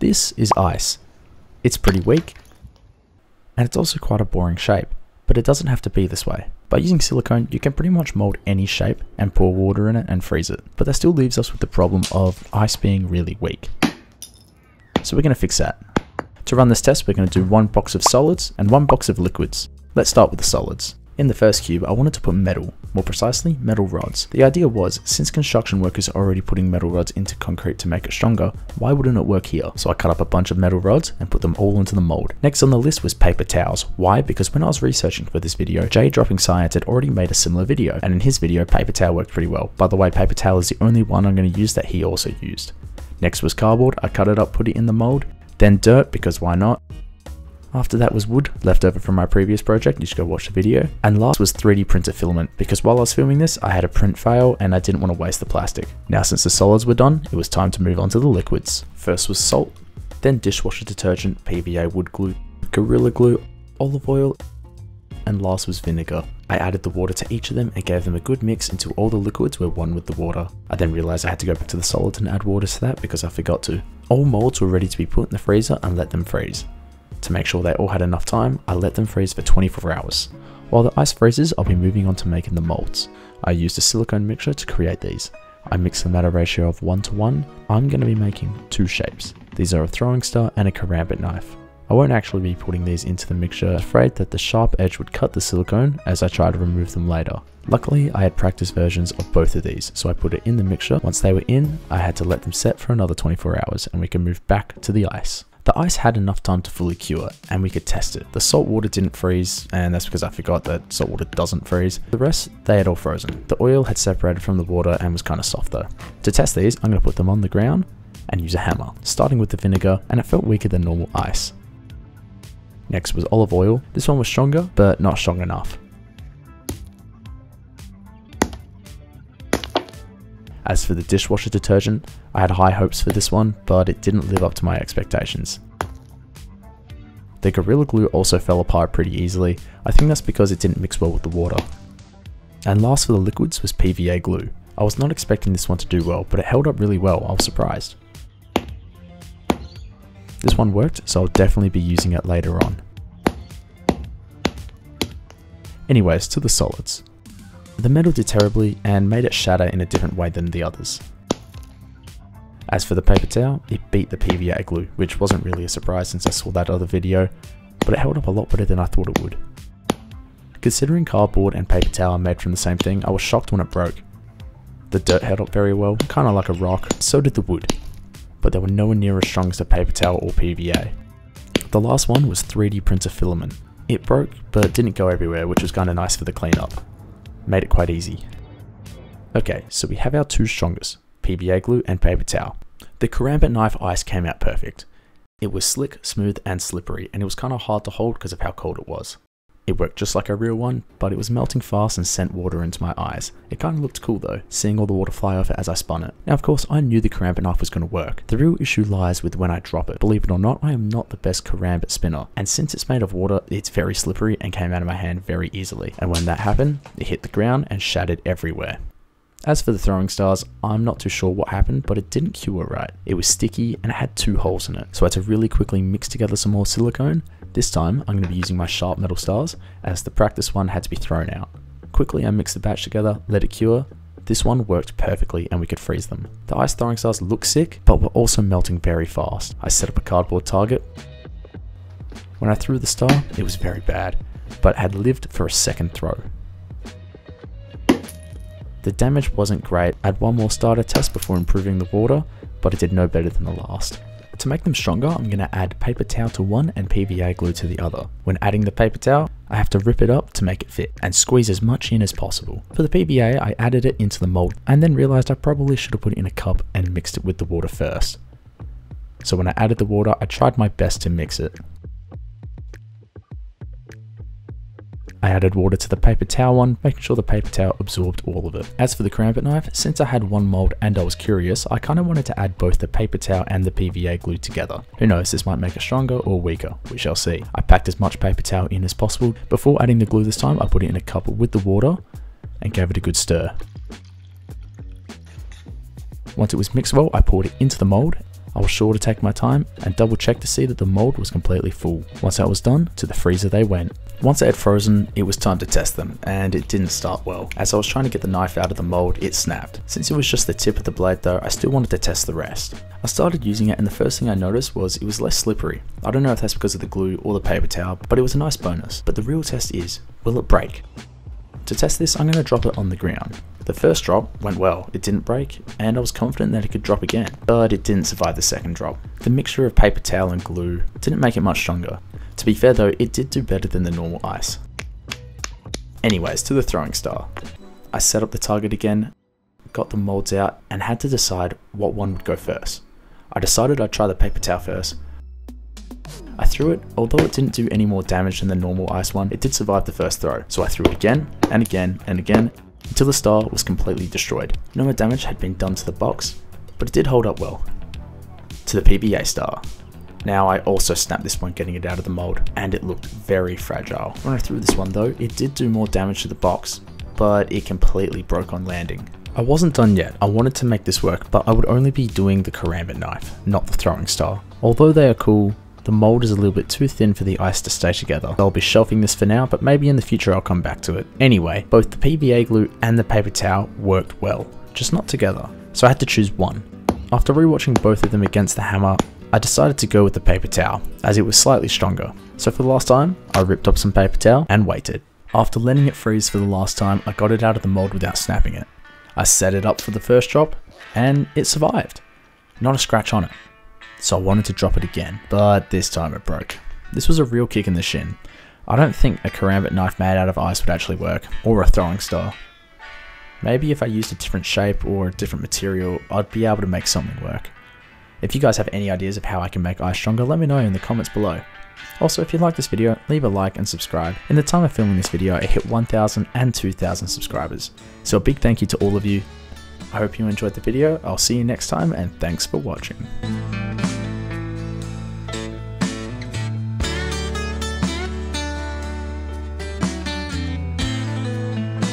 This is ice. It's pretty weak, and it's also quite a boring shape, but it doesn't have to be this way. By using silicone, you can pretty much mold any shape and pour water in it and freeze it, but that still leaves us with the problem of ice being really weak. So we're going to fix that. To run this test, we're going to do one box of solids and one box of liquids. Let's start with the solids. In the first cube, I wanted to put metal, more precisely, metal rods. The idea was, since construction workers are already putting metal rods into concrete to make it stronger, why wouldn't it work here? So I cut up a bunch of metal rods and put them all into the mold. Next on the list was paper towels. Why? Because when I was researching for this video, Jay Dropping Science had already made a similar video, and in his video, paper towel worked pretty well. By the way, paper towel is the only one I'm going to use that he also used. Next was cardboard, I cut it up, put it in the mold, then dirt, because why not? After that was wood, left over from my previous project, you should go watch the video. And last was 3D printer filament, because while I was filming this, I had a print fail and I didn't want to waste the plastic. Now since the solids were done, it was time to move on to the liquids. First was salt, then dishwasher detergent, PVA wood glue, Gorilla Glue, olive oil, and last was vinegar. I added the water to each of them and gave them a good mix until all the liquids were one with the water. I then realized I had to go back to the solids and add water to that because I forgot to. All molds were ready to be put in the freezer and let them freeze. To make sure they all had enough time, I let them freeze for 24 hours. While the ice freezes, I'll be moving on to making the molds. I used a silicone mixture to create these. I mix them at a ratio of 1 to 1. I'm going to be making two shapes. These are a throwing star and a karambit knife. I won't actually be putting these into the mixture, afraid that the sharp edge would cut the silicone as I try to remove them later. Luckily, I had practice versions of both of these, so I put it in the mixture. Once they were in, I had to let them set for another 24 hours and we can move back to the ice. The ice had enough time to fully cure and we could test it. The salt water didn't freeze and that's because I forgot that salt water doesn't freeze. The rest, they had all frozen. The oil had separated from the water and was kind of soft though. To test these, I'm going to put them on the ground and use a hammer, starting with the vinegar and it felt weaker than normal ice. Next was olive oil. This one was stronger, but not strong enough. As for the dishwasher detergent, I had high hopes for this one, but it didn't live up to my expectations. The Gorilla Glue also fell apart pretty easily, I think that's because it didn't mix well with the water. And last for the liquids was PVA glue. I was not expecting this one to do well, but it held up really well, I was surprised. This one worked, so I'll definitely be using it later on. Anyways, to the solids. The metal did terribly and made it shatter in a different way than the others. As for the paper towel, it beat the PVA glue, which wasn't really a surprise since I saw that other video, but it held up a lot better than I thought it would. Considering cardboard and paper towel are made from the same thing, I was shocked when it broke. The dirt held up very well, kinda like a rock, so did the wood but they were nowhere near as strong as the paper towel or PVA. The last one was 3D printer filament. It broke, but didn't go everywhere, which was kinda nice for the cleanup. Made it quite easy. Okay, so we have our two strongest, PVA glue and paper towel. The Karambit knife ice came out perfect. It was slick, smooth, and slippery, and it was kinda hard to hold because of how cold it was. It worked just like a real one, but it was melting fast and sent water into my eyes. It kinda looked cool though, seeing all the water fly off it as I spun it. Now of course I knew the karambit knife was going to work. The real issue lies with when I drop it. Believe it or not, I am not the best karambit spinner, and since it's made of water, it's very slippery and came out of my hand very easily. And when that happened, it hit the ground and shattered everywhere. As for the throwing stars, I'm not too sure what happened, but it didn't cure right. It was sticky and it had two holes in it, so I had to really quickly mix together some more silicone this time, I'm going to be using my sharp metal stars, as the practice one had to be thrown out. Quickly I mixed the batch together, let it cure, this one worked perfectly and we could freeze them. The ice throwing stars look sick, but were also melting very fast. I set up a cardboard target. When I threw the star, it was very bad, but had lived for a second throw. The damage wasn't great, I had one more starter test before improving the water, but it did no better than the last. To make them stronger, I'm going to add paper towel to one and PVA glue to the other. When adding the paper towel, I have to rip it up to make it fit and squeeze as much in as possible. For the PVA, I added it into the mold and then realized I probably should have put it in a cup and mixed it with the water first. So when I added the water, I tried my best to mix it. I added water to the paper towel one, making sure the paper towel absorbed all of it. As for the karambit knife, since I had one mold and I was curious, I kind of wanted to add both the paper towel and the PVA glue together. Who knows, this might make it stronger or weaker, we shall see. I packed as much paper towel in as possible. Before adding the glue this time, I put it in a cup with the water and gave it a good stir. Once it was mixed well, I poured it into the mold I was sure to take my time and double check to see that the mold was completely full. Once that was done, to the freezer they went. Once it had frozen, it was time to test them, and it didn't start well. As I was trying to get the knife out of the mold, it snapped. Since it was just the tip of the blade though, I still wanted to test the rest. I started using it and the first thing I noticed was it was less slippery. I don't know if that's because of the glue or the paper towel, but it was a nice bonus. But the real test is, will it break? To test this, I'm going to drop it on the ground. The first drop went well, it didn't break, and I was confident that it could drop again, but it didn't survive the second drop. The mixture of paper towel and glue didn't make it much stronger. To be fair though, it did do better than the normal ice. Anyways, to the throwing star. I set up the target again, got the molds out, and had to decide what one would go first. I decided I'd try the paper towel first, I threw it, although it didn't do any more damage than the normal ice one, it did survive the first throw, so I threw it again, and again, and again, until the star was completely destroyed. No more damage had been done to the box, but it did hold up well. To the PVA star. Now I also snapped this one getting it out of the mold, and it looked very fragile. When I threw this one though, it did do more damage to the box, but it completely broke on landing. I wasn't done yet, I wanted to make this work, but I would only be doing the karambit knife, not the throwing star. Although they are cool, the mold is a little bit too thin for the ice to stay together. I'll be shelving this for now, but maybe in the future I'll come back to it. Anyway, both the PVA glue and the paper towel worked well, just not together. So I had to choose one. After rewatching both of them against the hammer, I decided to go with the paper towel, as it was slightly stronger. So for the last time, I ripped up some paper towel and waited. After letting it freeze for the last time, I got it out of the mold without snapping it. I set it up for the first drop, and it survived. Not a scratch on it so I wanted to drop it again, but this time it broke. This was a real kick in the shin. I don't think a karambit knife made out of ice would actually work, or a throwing star. Maybe if I used a different shape or a different material, I'd be able to make something work. If you guys have any ideas of how I can make ice stronger, let me know in the comments below. Also, if you like this video, leave a like and subscribe. In the time of filming this video, it hit 1000 and 2000 subscribers. So a big thank you to all of you. I hope you enjoyed the video, I'll see you next time and thanks for watching.